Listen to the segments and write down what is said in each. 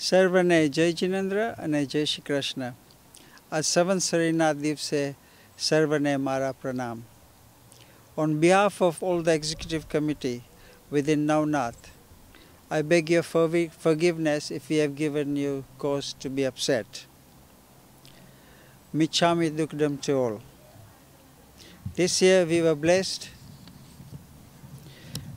સર્વને જય જિનેન્દ્ર અને જય શ્રી કૃષ્ણ આ સંવત્સરીના દિવસે On behalf of all the executive committee within Navnat, I beg your forgiveness if we have given you cause to be upset. Michami Dukdam to all. This year we were blessed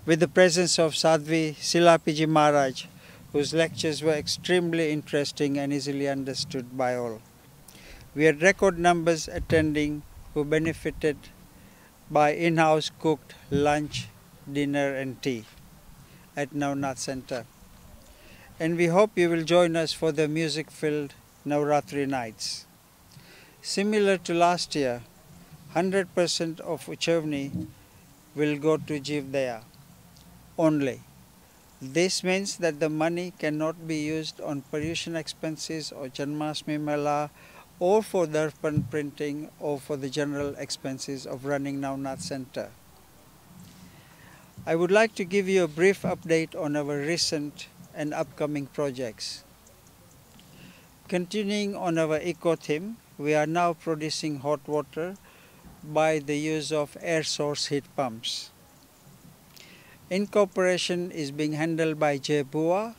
with the presence of Sadhvi Shilapiji Maharaj whose lectures were extremely interesting and easily understood by all. We had record numbers attending who benefited by in-house cooked lunch, dinner and tea at Navnat Center. And we hope you will join us for the music-filled Navratri nights. Similar to last year, 100% of Uchavni will go to Jivdaya only. This means that the money cannot be used on pollution expenses or Janmashtami Mela or for Darpan printing or for the general expenses of running Navnat Center. I would like to give you a brief update on our recent and upcoming projects. Continuing on our eco theme, we are now producing hot water by the use of air source heat pumps. Incorporation is being handled by Jebua.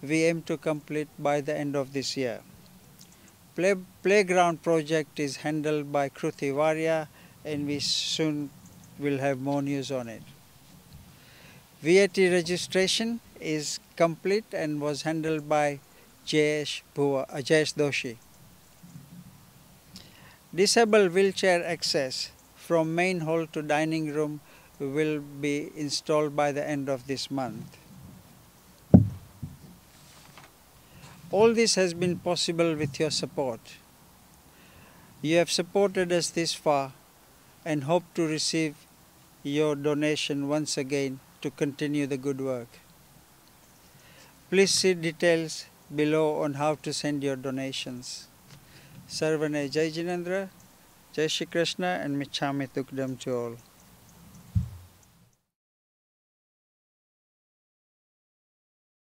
We aim to complete by the end of this year. Play, playground project is handled by Kruti Varia and we soon will have more news on it. VAT registration is complete and was handled by Jayesh, Bhua, uh, Jayesh Doshi. Disabled wheelchair access from main hall to dining room will be installed by the end of this month. All this has been possible with your support. You have supported us this far and hope to receive your donation once again to continue the good work. Please see details below on how to send your donations. Sarvane Jai Jinendra, Jai Shri Krishna and Michami Tukdam to all.